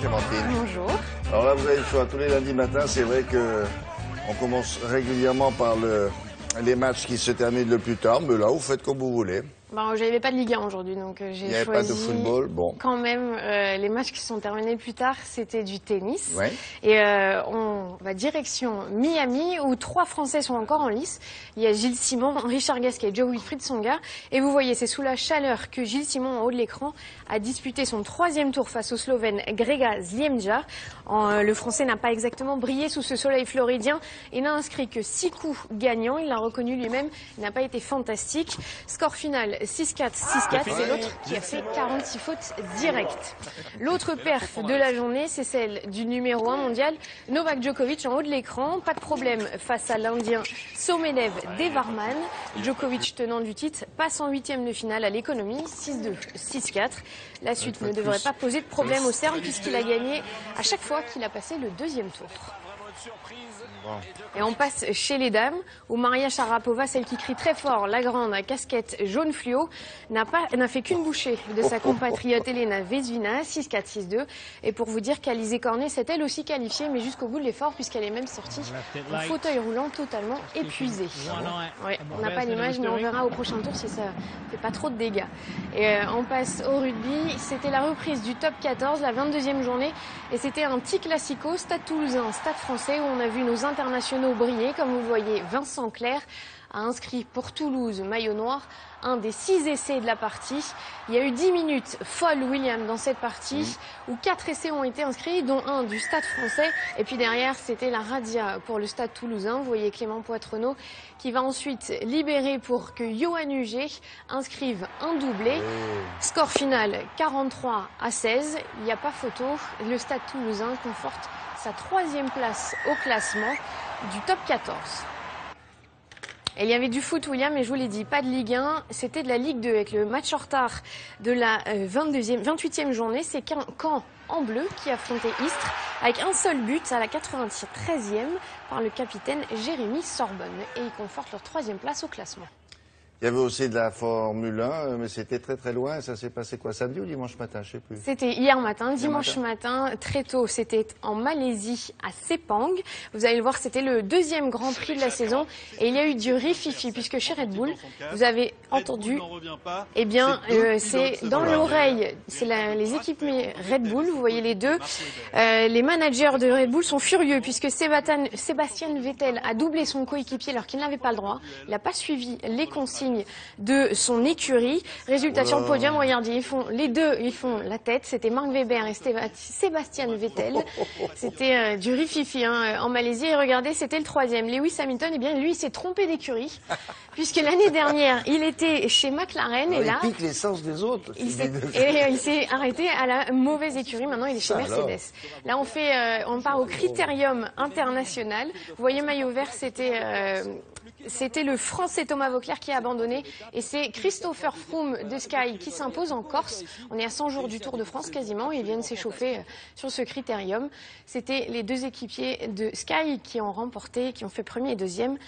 Bonjour. Alors là, vous avez le choix. Tous les lundis matins, c'est vrai que on commence régulièrement par le, les matchs qui se terminent le plus tard. Mais là, vous faites comme vous voulez. Bon, j'avais pas de Ligue 1 aujourd'hui, donc euh, j'ai choisi. pas de football. Bon. Quand même, euh, les matchs qui sont terminés plus tard, c'était du tennis. Ouais. Et euh, on va direction Miami, où trois Français sont encore en lice. Il y a Gilles Simon, Richard Gasquet et Joe Wilfried Songa. Et vous voyez, c'est sous la chaleur que Gilles Simon, en haut de l'écran, a disputé son troisième tour face au Slovène Grega Zliemja. En, euh, le Français n'a pas exactement brillé sous ce soleil floridien et n'a inscrit que six coups gagnants. Il l'a reconnu lui-même, il n'a pas été fantastique. Score final 6-4, 6-4. C'est l'autre qui a fait 46 fautes directes. L'autre perf de la journée, c'est celle du numéro 1 mondial, Novak Djokovic en haut de l'écran. Pas de problème face à l'Indien Somelev Devarman. Djokovic tenant du titre passe en huitième de finale à l'économie, 6-2, 6-4. La suite ne devrait pas poser de problème au Serbe puisqu'il a gagné à chaque fois qu'il a passé le deuxième tour. Et on passe chez les dames, où Maria Sharapova, celle qui crie très fort, la grande à casquette jaune fluo, n'a pas, n'a fait qu'une bouchée de sa compatriote Elena Vesvina, 6-4, 6-2. Et pour vous dire qu'Alizé Cornet s'est elle aussi qualifiée, mais jusqu'au bout de l'effort, puisqu'elle est même sortie en fauteuil roulant totalement épuisée. Ouais, on n'a pas l'image, mais on verra au prochain tour si ça fait pas trop de dégâts. Et euh, on passe au rugby. C'était la reprise du top 14, la 22e journée. Et c'était un petit classico, Stade Toulousain, Stade français, où on a vu nos internationaux briller. Comme vous le voyez, Vincent Clerc a inscrit pour Toulouse, maillot noir, un des six essais de la partie. Il y a eu 10 minutes folle William dans cette partie où quatre essais ont été inscrits, dont un du Stade français. Et puis derrière, c'était la radia pour le Stade toulousain. Vous voyez Clément Poitrenaud qui va ensuite libérer pour que Johan Huget inscrive un doublé. Score final 43 à 16. Il n'y a pas photo. Le Stade toulousain conforte sa troisième place au classement du top 14. Et il y avait du foot, William, et je vous l'ai dit, pas de Ligue 1, c'était de la Ligue 2 avec le match en retard de la euh, 22e, 28e journée. C'est Caen en bleu qui affrontait Istres avec un seul but à la 93e par le capitaine Jérémy Sorbonne. Et ils confortent leur troisième place au classement. Il y avait aussi de la Formule 1, euh, mais c'était très très loin. Ça s'est passé quoi, samedi ou dimanche matin? Je sais plus. C'était hier matin, dimanche matin, très tôt. C'était en Malaisie, à Sepang. Vous allez le voir, c'était le deuxième Grand Prix de la saison. Et il y a eu du rififi, puisque chez Red Bull, vous avez entendu, eh bien, euh, c'est dans l'oreille, c'est les équipes Red Bull, vous voyez les deux. Euh, les managers de Red Bull sont furieux, puisque Sébastien Vettel a doublé son coéquipier alors qu'il n'avait pas le droit. Il n'a pas suivi les consignes de son écurie. Résultat sur le podium, regardez, ils font les deux, ils font la tête. C'était Marc Weber et Sébastien Vettel. C'était euh, du rififi hein, en Malaisie. Et regardez, c'était le troisième. Lewis Hamilton, eh bien, lui, il s'est trompé d'écurie, puisque l'année dernière, il était chez McLaren et il là, pique l'essence des autres. il s'est et, euh, il s'est arrêté à la mauvaise écurie. Maintenant, il est chez Ça alors. Mercedes. Là, on fait, euh, on part au Critérium international. Vous voyez, maillot vert, c'était. euh, c'était le Français Thomas Vauclair qui a abandonné et c'est Christopher Froome de Sky qui s'impose en Corse. On est à 100 jours du Tour de France quasiment ils viennent s'échauffer euh, sur ce critérium. C'était les deux équipiers de Sky qui ont remporté, qui ont fait premier et deuxième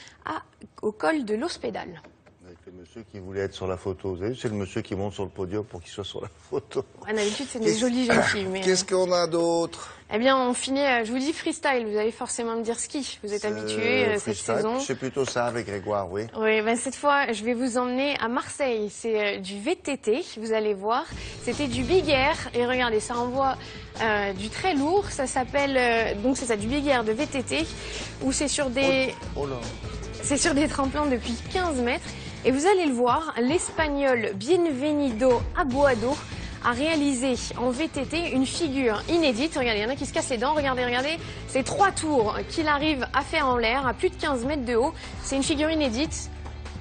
au col de l'Hospédal. Avec le monsieur qui voulait être sur la photo. Vous avez vu, c'est le monsieur qui monte sur le podium pour qu'il soit sur la photo. Ouais, D'habitude, c'est des jolies jeunes filles. Mais... Qu'est-ce qu'on a d'autre? Eh bien, on finit, euh, je vous dis freestyle, vous allez forcément me dire ski. Vous êtes habitué Euh, euh, cette saison. C'est plutôt ça avec Grégoire, oui. Oui, ben cette fois, je vais vous emmener à Marseille. C'est euh, du VTT, vous allez voir. C'était du big air. Et regardez, ça envoie euh, du très lourd. Ça s'appelle, euh, donc c'est ça, du big air de VTT, où c'est sur des... Oh là. C'est sur des tremplins depuis 15 mètres. Et vous allez le voir, l'Espagnol Bienvenido Abuado a réalisé en VTT une figure inédite. Regardez, il y en a qui se cassent les dents. Regardez, regardez. C'est trois tours qu'il arrive à faire en l'air à plus de 15 mètres de haut. C'est une figure inédite.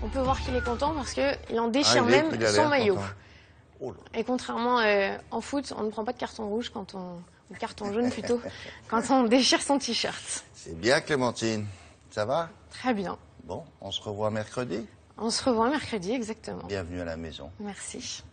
On peut voir qu'il est content parce qu'il en déchire Ah, est- même son maillot. Oh. Et contrairement euh, en foot, on ne prend pas de carton rouge quand on... ou carton jaune plutôt, quand on déchire son t-shirt. C'est bien, Clémentine. Ça va? Très bien. Bon, on se revoit mercredi? On se revoit mercredi, exactement. Bienvenue à la maison. Merci.